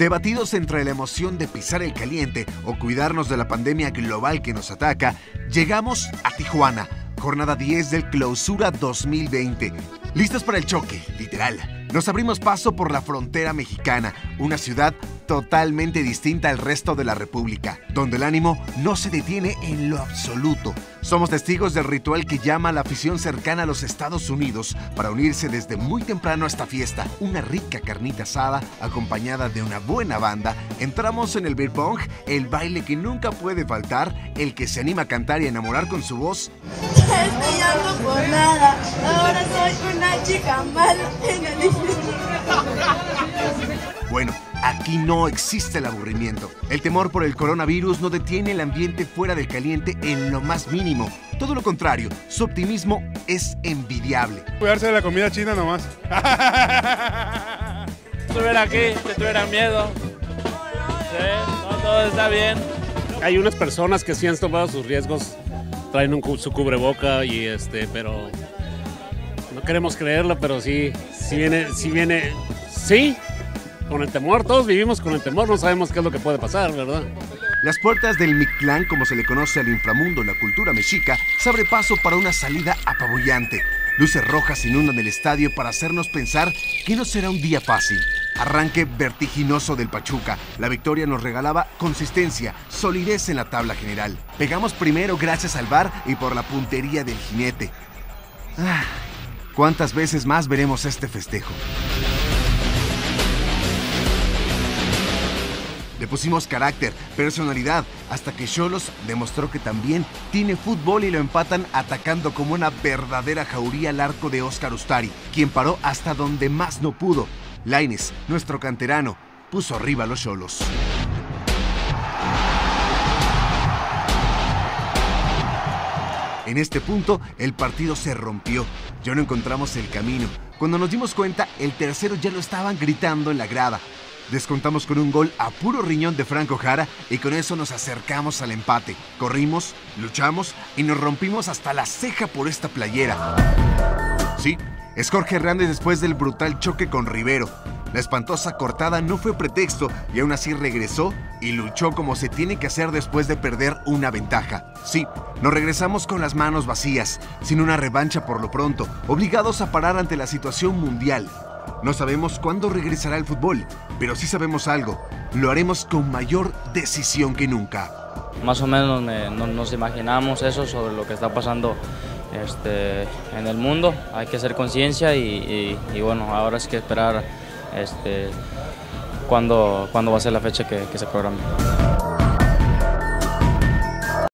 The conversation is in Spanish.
Debatidos entre la emoción de pisar el caliente o cuidarnos de la pandemia global que nos ataca, llegamos a Tijuana, jornada 10 del Clausura 2020. Listos para el choque, literal. Nos abrimos paso por la frontera mexicana, una ciudad totalmente distinta al resto de la República, donde el ánimo no se detiene en lo absoluto. Somos testigos del ritual que llama a la afición cercana a los Estados Unidos para unirse desde muy temprano a esta fiesta. Una rica carnita asada acompañada de una buena banda. Entramos en el beer pong, el baile que nunca puede faltar, el que se anima a cantar y a enamorar con su voz. Estoy por nada, ahora soy en el Bueno, Aquí no existe el aburrimiento. El temor por el coronavirus no detiene el ambiente fuera del caliente en lo más mínimo. Todo lo contrario, su optimismo es envidiable. Cuidarse de la comida china nomás. Estuviera aquí, te tuviera miedo. Sí, todo está bien. Hay unas personas que sí han tomado sus riesgos, traen un, su cubreboca y este, pero no queremos creerlo, pero sí, sí viene, sí viene, sí, con el temor, todos vivimos con el temor, no sabemos qué es lo que puede pasar, ¿verdad? Las puertas del Mictlán, como se le conoce al inframundo en la cultura mexica, se abre paso para una salida apabullante. Luces rojas inundan el estadio para hacernos pensar que no será un día fácil. Arranque vertiginoso del Pachuca. La victoria nos regalaba consistencia, solidez en la tabla general. Pegamos primero gracias al bar y por la puntería del jinete. Ah, ¿Cuántas veces más veremos este festejo? Le pusimos carácter, personalidad, hasta que Cholos demostró que también tiene fútbol y lo empatan atacando como una verdadera jauría al arco de Oscar Ustari, quien paró hasta donde más no pudo. Laines, nuestro canterano, puso arriba a los Cholos. En este punto, el partido se rompió. Ya no encontramos el camino. Cuando nos dimos cuenta, el tercero ya lo estaban gritando en la grada. Descontamos con un gol a puro riñón de Franco Jara y con eso nos acercamos al empate. Corrimos, luchamos y nos rompimos hasta la ceja por esta playera. Sí, es Jorge Hernández después del brutal choque con Rivero. La espantosa cortada no fue pretexto y aún así regresó y luchó como se tiene que hacer después de perder una ventaja. Sí, nos regresamos con las manos vacías, sin una revancha por lo pronto, obligados a parar ante la situación mundial. No sabemos cuándo regresará el fútbol, pero sí sabemos algo. Lo haremos con mayor decisión que nunca. Más o menos nos imaginamos eso sobre lo que está pasando este, en el mundo. Hay que hacer conciencia y, bueno, ahora es que esperar este, cuándo, va a ser la fecha que, que se programe.